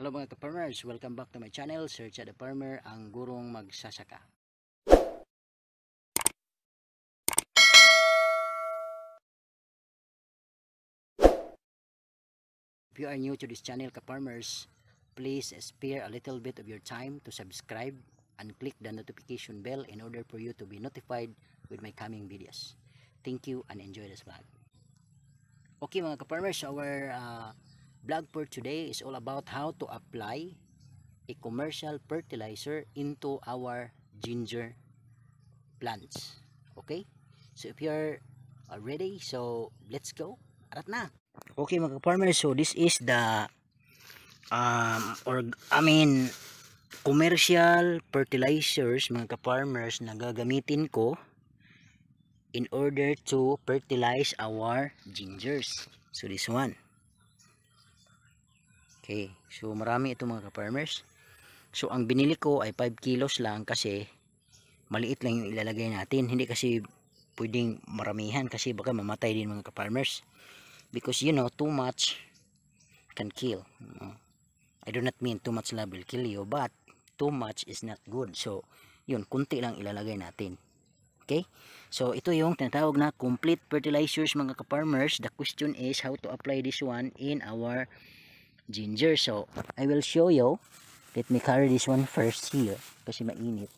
Hello mga ka-farmers, welcome back to my channel, Search at the Farmer, ang gurong magsasaka. If you are new to this channel ka-farmers, please spare a little bit of your time to subscribe and click the notification bell in order for you to be notified with my coming videos. Thank you and enjoy this vlog. Okay mga ka-farmers, our uh, vlog for today is all about how to apply a commercial fertilizer into our ginger plants. Okay? So if you're uh, ready, so let's go. Arat na. Okay mga farmers, so this is the um or I mean commercial fertilizers mga farmers na gagamitin ko in order to fertilize our gingers. So this one. Okay, so marami ito mga ka-farmers. So ang binili ko ay 5 kilos lang kasi maliit lang yung ilalagay natin. Hindi kasi pwedeng maramihan kasi baka mamatay din mga ka-farmers. Because you know, too much can kill. I do not mean too much love will kill you, but too much is not good. So, yun, kunti lang ilalagay natin. Okay? So, ito yung tinatawag na complete fertilizers mga ka-farmers. The question is how to apply this one in our ginger. So, I will show you. Let me carry this one first here. Kasi mainit.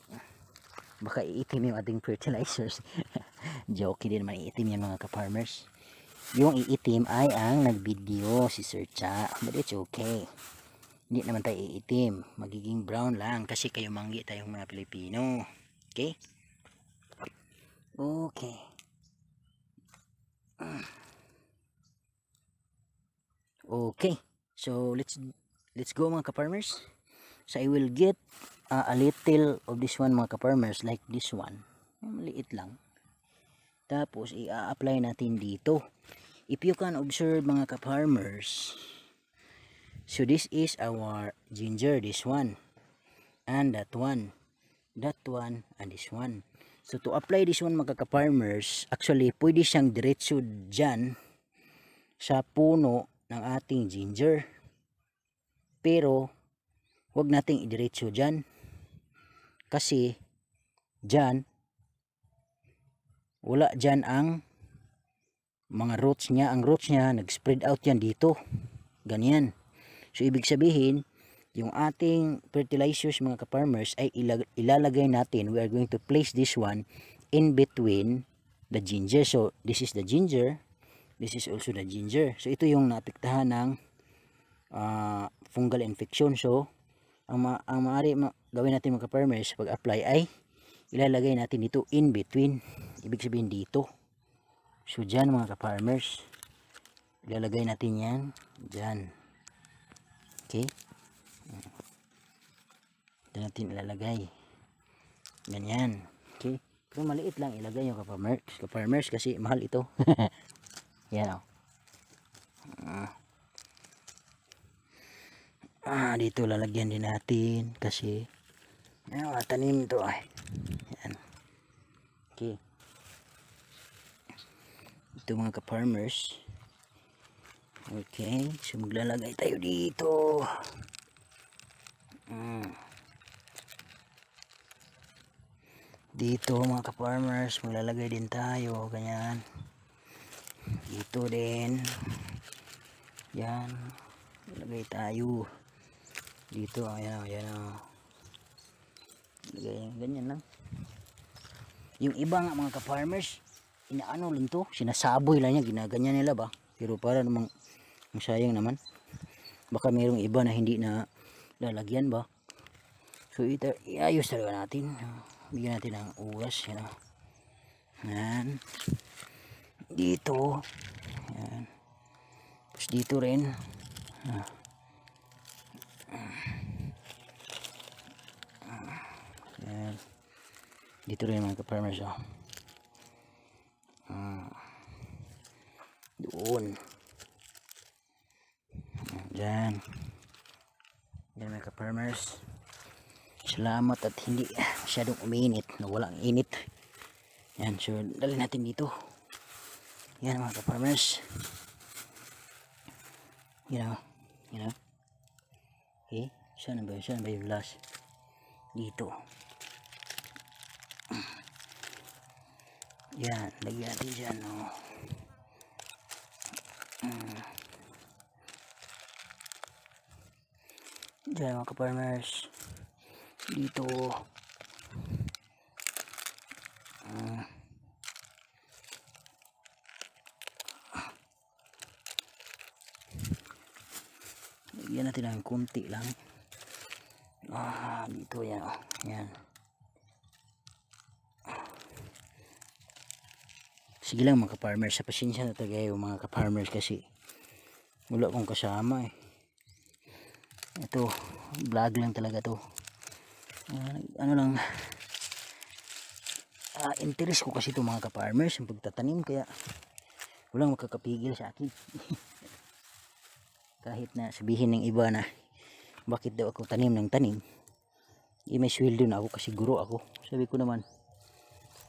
Baka iitim yung ating fertilizers. Joke din naman iitim yan mga ka-farmers. Yung iitim ay ang nag-video si Sir Cha. But it's okay. Hindi naman tayo iitim. Magiging brown lang kasi kayo manggi tayong mga Pilipino. Okay? Okay. Okay. So let's let's go mga ka-farmers. So I will get uh, a little of this one mga ka-farmers like this one. Maliit lang. Tapos i-apply natin dito. If you can observe mga ka-farmers. So this is our ginger this one. And that one. That one and this one. So to apply this one mga ka-farmers, actually pwede siyang diretso dyan sa puno ng ating ginger. Pero, wag nating idiretso dyan. Kasi, dyan, wala dyan ang mga roots niya. Ang roots niya, nag-spread out yan dito. Ganyan. So, ibig sabihin, yung ating fertilizers mga ka-farmers ay ilalagay natin. We are going to place this one in between the ginger. So, this is the ginger. This is also the ginger. So, ito yung naapektahan ng uh, fungal infection. So, ang, ma ang maaari ma gawin natin mga farmers pag apply ay ilalagay natin dito in between. Ibig sabihin dito. So, dyan mga ka-farmers. Ilalagay natin yan. Dyan. Okay. Dyan natin ilalagay. Ganyan. Okay. Pero maliit lang ilagay yung ka-farmers, ka-farmers kasi mahal ito. Yan o. Ah. ah, dito lalagyan din natin kasi mga tanim to ay. Yan. Okay. Ito mga ka-farmers. Okay. So maglalagay tayo dito. Mm. Dito mga ka-farmers, maglalagay din tayo. Ganyan dito din. Yan. Lagay tayo. Dito ayan o ayan o lagay ganyan lang. Yung iba nga mga ka-farmers inaano lang to sinasaboy lang niya ginaganyan nila ba? Pero para namang sayang naman. Baka mayroong iba na hindi na lalagyan ba? So ito iayos talaga natin. Bigyan natin ng oras yan o yan dito. Yan tapos dito rin. Ah. yan dito rin mga ka-farmers oh. ah. doon. Dyan. Yan mga ka-farmers. Salamat at hindi masyadong uminit na walang init. Yan so dali natin dito yan mga ka-farmers. You know, you know. Okay, saan ba yun? Saan ba yung last? Dito. Yan, lagyan natin dyan, oh. Diyan mga ka-farmers. Dito. Ah. Lagyan natin ng kunti lang. Ah, dito yan. oh. Yan. Sige lang mga ka-farmers. Sa pasensya na tagay yung mga ka-farmers kasi wala akong kasama eh. Ito, vlog lang talaga to. Ah, ano lang, ah, interest ko kasi to mga ka-farmers yung pagtatanim kaya walang makakapigil sa akin. Kahit na sabihin ng iba na bakit daw ako tanim ng tanim. Eh, may sweldo na ako kasi guro ako. Sabi ko naman,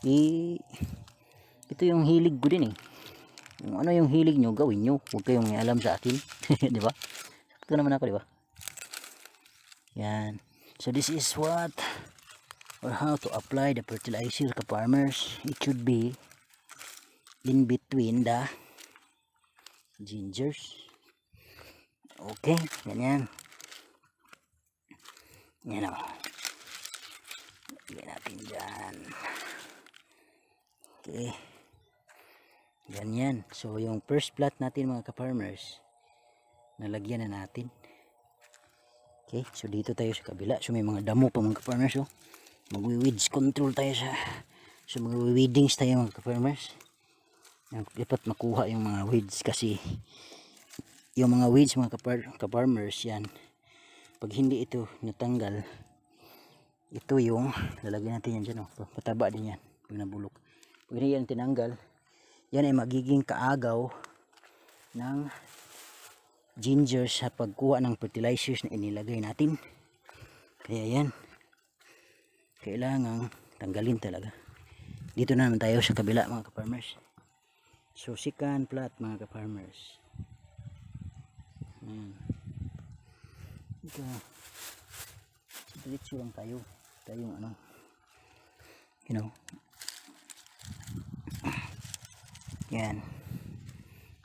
eh, ito yung hilig ko din eh. Kung ano yung hilig nyo, gawin nyo. Huwag kayong may alam sa akin. di ba? Sakto naman ako, di? Yan. So this is what or how to apply the fertilizer ka farmers. It should be in between the gingers. Okay, ganyan. Yan o. Lagyan natin dyan. Okay. Ganyan. So, yung first plot natin mga ka-farmers, nalagyan na natin. Okay, so dito tayo sa kabila. So, may mga damo pa mga ka-farmers. Oh. Magwi-weeds control tayo sa so magwi-weedings tayo mga ka-farmers. Dapat makuha yung mga weeds kasi yung mga weeds mga ka-farmers yan. Pag hindi ito natanggal ito yung lalagyan natin yan dyan oh. pataba din yan pag nabulok. Pag hindi yan tinanggal yan ay magiging kaagaw ng ginger sa pagkuha ng fertilizers na inilagay natin. Kaya yan kailangang tanggalin talaga. Dito na naman tayo sa kabila mga ka-farmers. So second plot mga ka-farmers Ayan. ito diretso lang tayo. Tayong ano you know. Yan.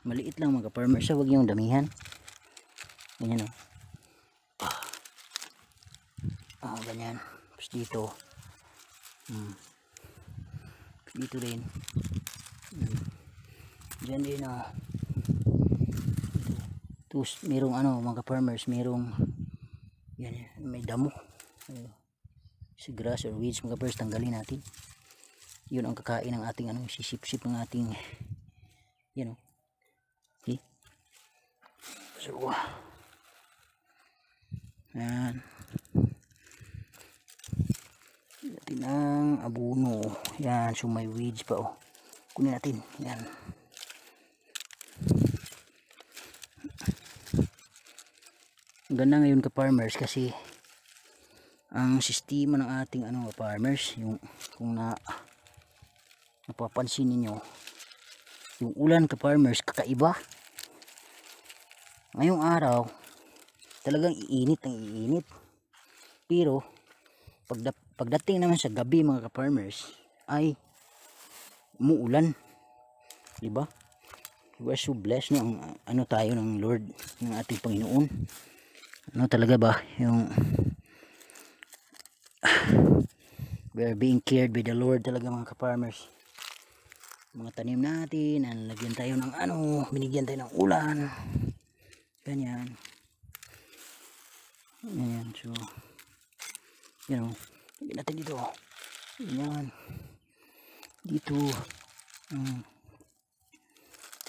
Maliit lang mga farmer siya wag yung damihan. Ganyan o ah ganyan. Tapos dito. Hmm. dito rin hmm. dyan din o tapos merong ano mga farmers merong yan may damo. Si grass or weeds mga farmers tanggalin natin. Yun ang kakain ng ating ano sisip-sip ng ating yan o okay? So yan natin ang abuno. Yan so may weeds pa o kunin natin. Yan ganda ngayon ka farmers kasi ang sistema ng ating ano farmers yung kung na napapansin niyo yung ulan ka farmers kakaiba. Ngayong araw talagang iinit ang iinit. Pero pagda, pagdating naman sa gabi mga ka farmers ay umuulan. Di ba we're so blessed no ang ano tayo ng Lord ng ating Panginoon ano talaga ba? Yung we are being cared by the Lord talaga mga ka-farmers. Mga tanim natin nalagyan tayo ng ano binigyan tayo ng ulan. Ganyan. Ganyan so you know lagyan natin dito. Ganyan dito. Hmm.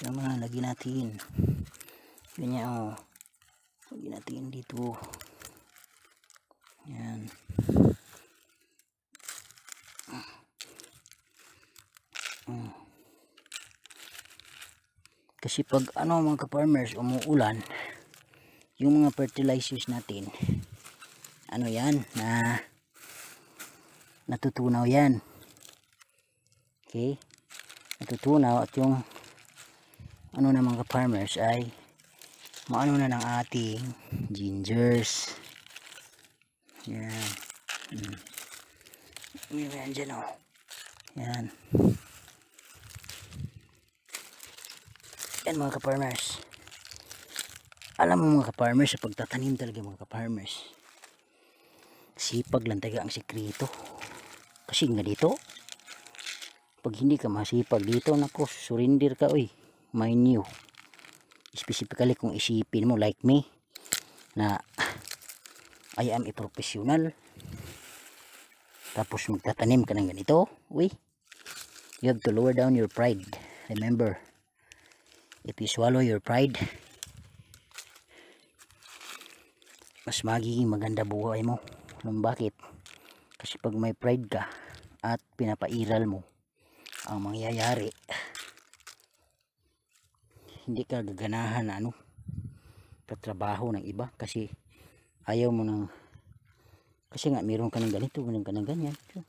tama lagyan natin. Ganyan oh lagyan natin dito. Yan. Kasi pag ano mga ka-farmers umuulan yung mga fertilizers natin ano yan na natutunaw yan. Okay? Natutunaw at yung ano na mga farmers ay maano na ng ating gingers Yan. Hmm. Yan, yan dyan oh. Yan. Yan mga ka-farmers. Alam mo mga ka-farmers, sa pagtatanim talaga mga ka-farmers. Sipag lang talaga ang sikreto. Kasi nga dito, pag hindi ka masipag dito, nako, surrender ka, oy. Mind you. Specifically kung isipin mo like me, na I am a professional. Tapos magtatanim ka ng ganito, uy. You have to lower down your pride. Remember, if you swallow your pride, mas magiging maganda buhay mo. Alam bakit? Kasi pag may pride ka at pinapairal mo, ang mangyayari, hindi ka gaganahan na ano, katrabaho ng iba kasi ayaw mo ng kasi nga meron ka ng ganito, meron ka ng ganyan. So,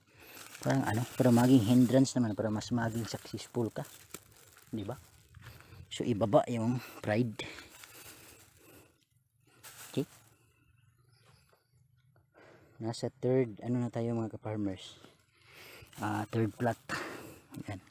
parang ano, para maging hindrance naman, para mas maging successful ka. Di ba? So ibaba yung pride. Okay? Nasa third, ano na tayo mga ka-farmers? Ah, third plot. Yan.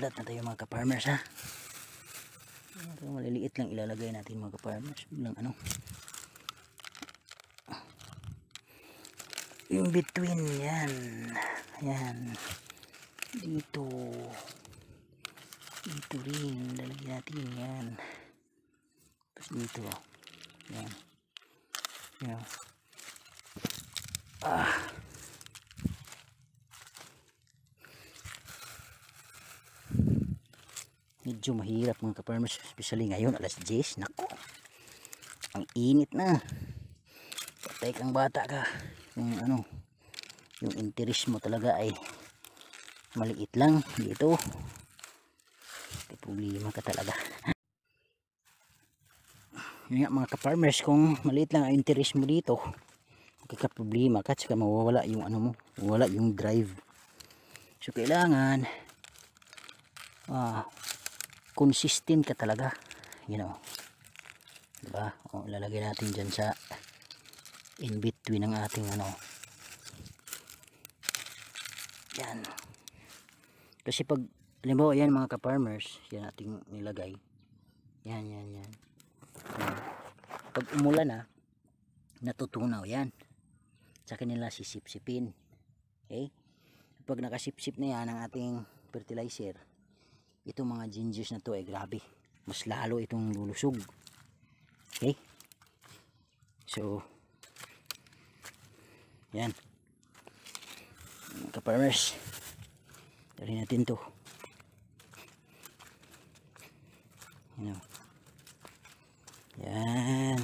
Plot na tayo mga ka-farmers ha. Ito, maliliit lang ilalagay natin mga ka-farmers. Bilang ano. Yung between yan. Yan. Dito. Dito rin. Lalagyan natin yan. Tapos dito. Yan. Yan. Ah. Medyo mahirap mga ka-farmers especially ngayon alas 10 nako ang init na. Patay kang bata ka. Yung ano yung interest mo talaga ay maliit lang. Dito may problema ka talaga. Yun mga ka-farmers kung maliit lang ang interest mo dito magkaka problema ka tsaka mawawala yung ano mo mawawala yung drive. So kailangan ah consistent ka talaga you know. Diba? O, lalagay natin dyan sa in between ng ating ano. Yan. Kasi pag halimbawa yan mga ka-farmers yan ating nilagay. Yan yan. Yan. Pag umulan na natutunaw yan. Sa kanila sisip-sipin. Okay? Pag nakasip-sip na yan ang ating fertilizer itong mga gingers na to ay grabe. Mas lalo itong lulusog. Okay? So yan. Kaparmers dali natin to. Yan yan.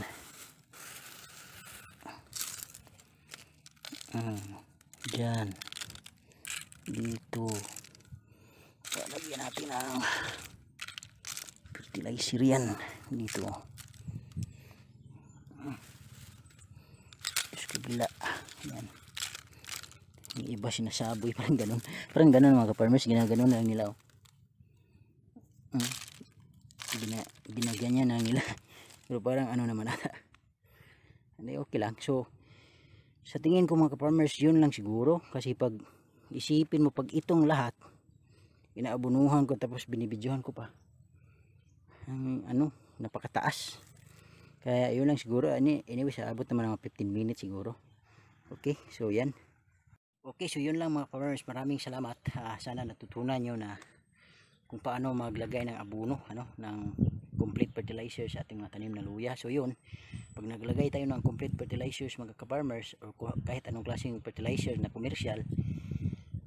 Ah, dyan dito lagyan natin ang fertilizer yan. Dito tapos kabila yan. Yung iba sinasaboy parang ganun. Parang ganun mga ka-farmers. Ginaganon na nila oh. hmm. Gina, ginaganyan na nila. Pero parang ano naman. Ata okay lang. So sa tingin ko mga ka-farmers yun lang siguro. Kasi pag isipin mo pag itong lahat inaabunuhan ko tapos binibidyohan ko pa. Ang ano napakataas. Kaya yun lang siguro ani anyway sa abot naman ng 15 minutes siguro. Okay so yan. Okay so yun lang mga farmers maraming salamat. Uh, sana natutunan nyo na kung paano maglagay ng abuno ano ng complete fertilizer sa ating mga tanim na luya. So yun pag naglagay tayo ng complete fertilizers mga ka-farmers or kahit anong klaseng fertilizer na commercial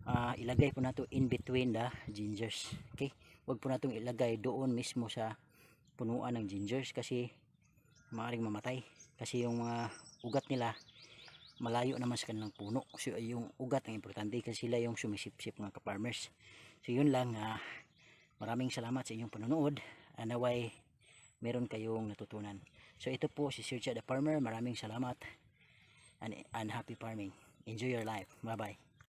uh, ilagay po nato in between the gingers okay? Wag po natong ilagay doon mismo sa punuan ng gingers kasi maaaring mamatay. Kasi yung mga ugat nila malayo naman sa kanilang puno. So yung ugat ang importante kasi sila yung sumisipsip mga ka-farmers. So yun lang uh, maraming salamat sa inyong panonood. Uh, naway meron kayong natutunan. So ito po si Sir Chad the Farmer. Maraming salamat. And, and happy farming. Enjoy your life. Bye bye